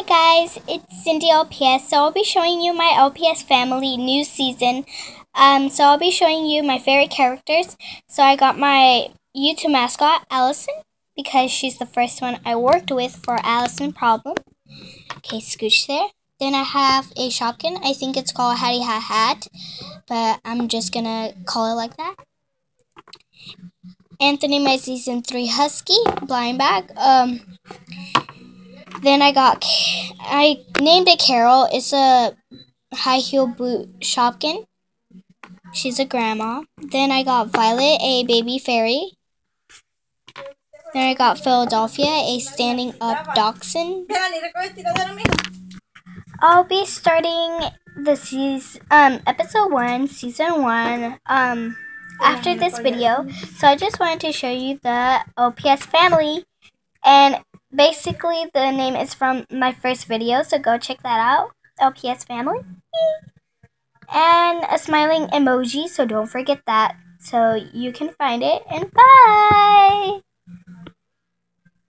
Hi guys, it's Cindy LPS. So I'll be showing you my LPS family new season. Um, so I'll be showing you my favorite characters. So I got my YouTube mascot, Allison, because she's the first one I worked with for Allison Problem. Okay, scooch there. Then I have a Shopkin. I think it's called Hattie Hat Hat, but I'm just gonna call it like that. Anthony, my season three Husky blind bag. Um, then I got, I named it Carol. It's a high heel boot Shopkin. She's a grandma. Then I got Violet, a baby fairy. Then I got Philadelphia, a standing up dachshund. I'll be starting the season, um, episode one, season one, um, after this video. So I just wanted to show you the LPS family. And basically the name is from my first video, so go check that out. LPS family. And a smiling emoji, so don't forget that. So you can find it. And bye!